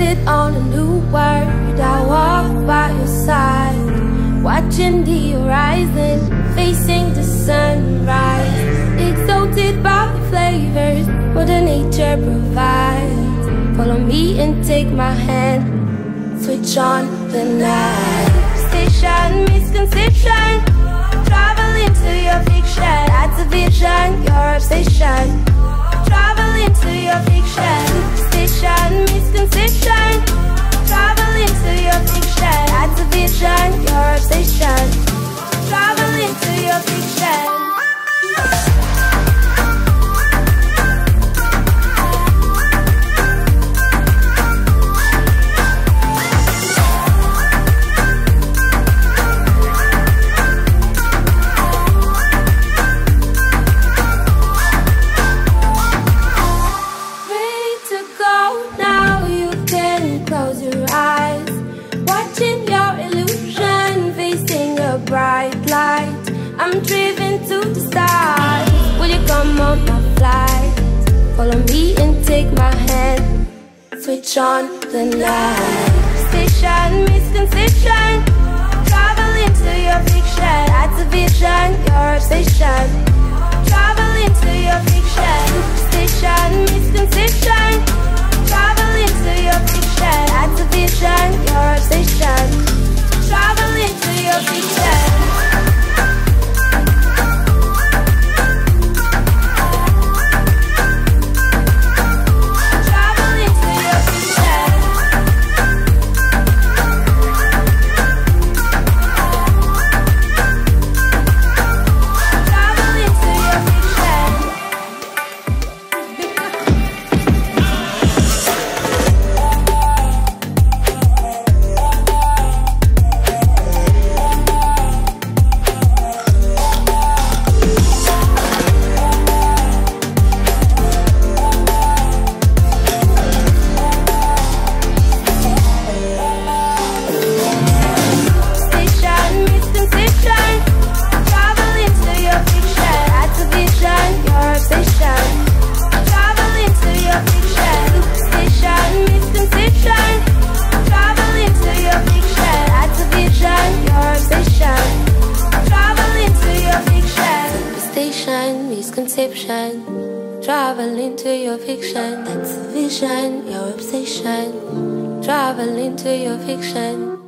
on a new word. I walk by your side, watching the horizon, facing the sunrise. Exalted by the flavors, what the nature provides. Follow me and take my hand, switch on the night. Station, misconception, travel into your fiction. That's a vision, your obsession. I'm driven to the stars. Will you come on my flight? Follow me and take my hand. Switch on the night. Station, misconception. Travel into your fiction. That's a vision, your obsession. Misconception. Travel into your fiction. That's a vision, your obsession. Travel into your fiction.